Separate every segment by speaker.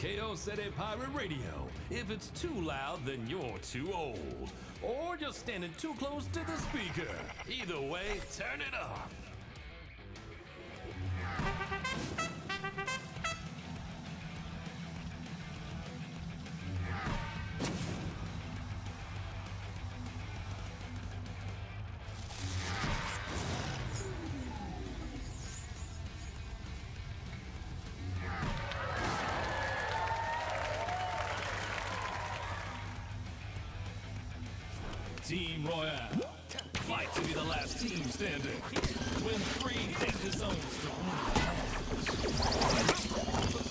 Speaker 1: KO City Pirate Radio. If it's too loud, then you're too old. Or you're standing too close to the speaker. Either way, turn it up. Team Royale. Fight to be the last team standing. Win three danger zones to win.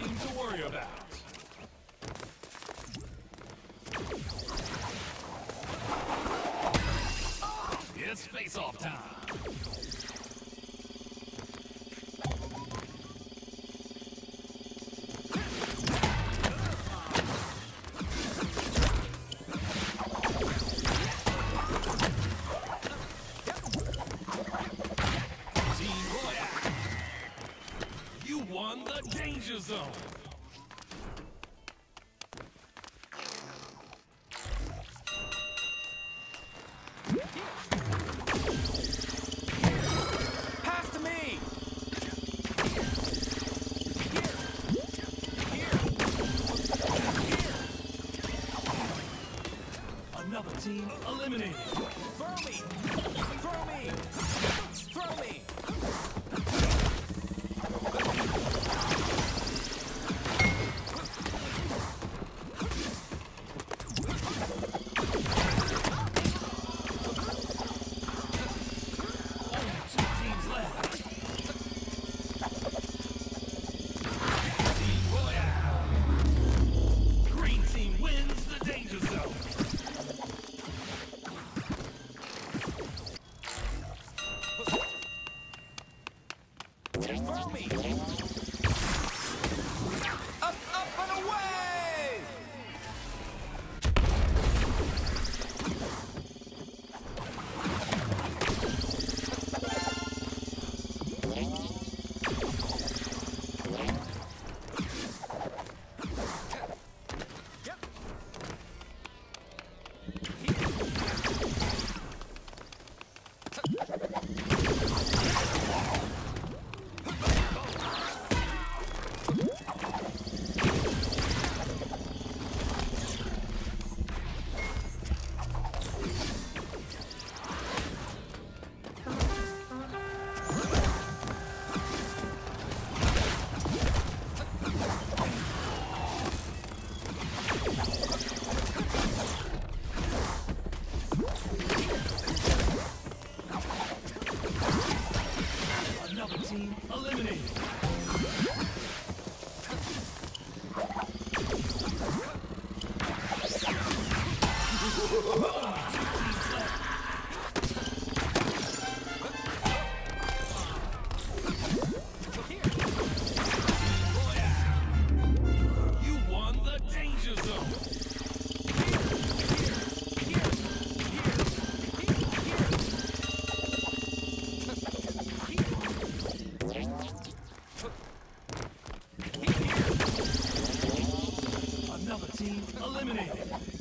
Speaker 1: Team to worry about. The danger zone. Música eliminated.